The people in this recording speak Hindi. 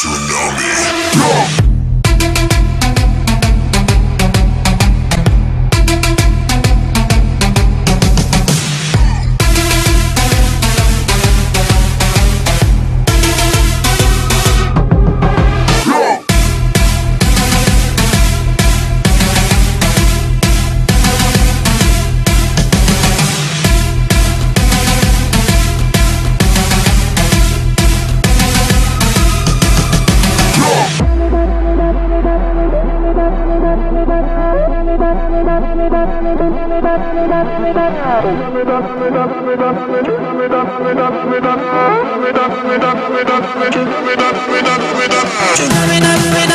Tsunami, Tsunami, tsunami, tsunami, tsunami, tsunami,